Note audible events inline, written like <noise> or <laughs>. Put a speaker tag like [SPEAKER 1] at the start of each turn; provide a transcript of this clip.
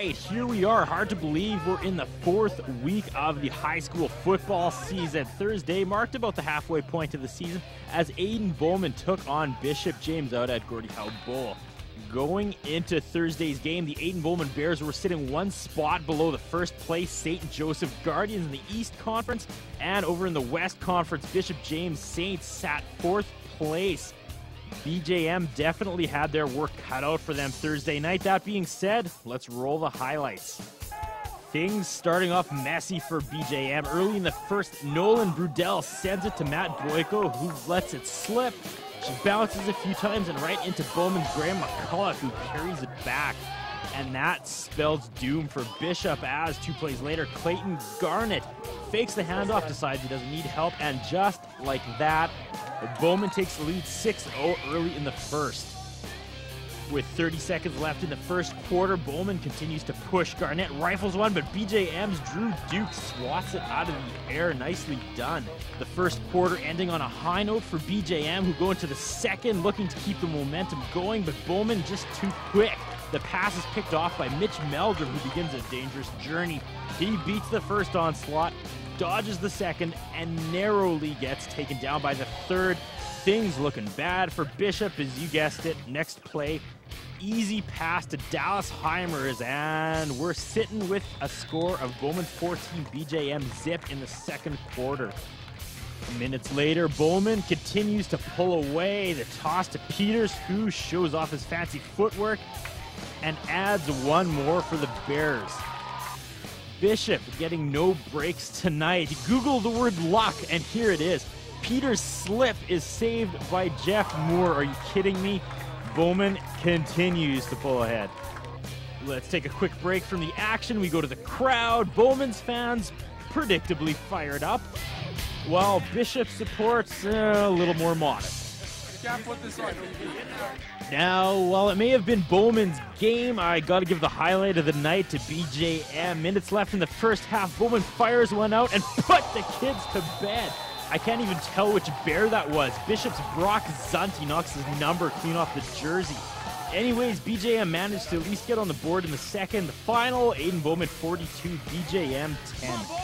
[SPEAKER 1] Right, here we are. Hard to believe we're in the fourth week of the high school football season. Thursday marked about the halfway point of the season as Aden Bowman took on Bishop James out at Gordie Howe Bowl. Going into Thursday's game, the Aden Bowman Bears were sitting one spot below the first place St. Joseph Guardians in the East Conference, and over in the West Conference, Bishop James Saints sat fourth place. BJM definitely had their work cut out for them Thursday night. That being said, let's roll the highlights. Things starting off messy for BJM. Early in the first, Nolan Brudell sends it to Matt Boyko, who lets it slip. She bounces a few times and right into Bowman's Graham McCulloch, who carries it back. And that spells doom for Bishop as two plays later, Clayton Garnett fakes the handoff, decides he doesn't need help, and just like that, Bowman takes the lead 6 0 early in the first. With 30 seconds left in the first quarter, Bowman continues to push. Garnett rifles one, but BJM's Drew Duke swats it out of the air. Nicely done. The first quarter ending on a high note for BJM, who go into the second looking to keep the momentum going, but Bowman just too quick. The pass is picked off by Mitch Meldrum, who begins a dangerous journey. He beats the first onslaught, dodges the second, and narrowly gets taken down by the third. Things looking bad for Bishop, as you guessed it. Next play, easy pass to Dallas Heimers, and we're sitting with a score of Bowman 14, BJM zip in the second quarter. Minutes later, Bowman continues to pull away. The toss to Peters, who shows off his fancy footwork and adds one more for the Bears. Bishop getting no breaks tonight. Google the word luck, and here it is. Peter's slip is saved by Jeff Moore. Are you kidding me? Bowman continues to pull ahead. Let's take a quick break from the action. We go to the crowd. Bowman's fans predictably fired up, while Bishop supports uh, a little more modest. Now, while it may have been Bowman's game, I got to give the highlight of the night to BJM. Minutes left in the first half. Bowman fires one out and <laughs> put the kids to bed. I can't even tell which bear that was. Bishop's Brock Zunty knocks his number clean off the jersey. Anyways, BJM managed to at least get on the board in the second. The final, Aden Bowman 42, BJM 10.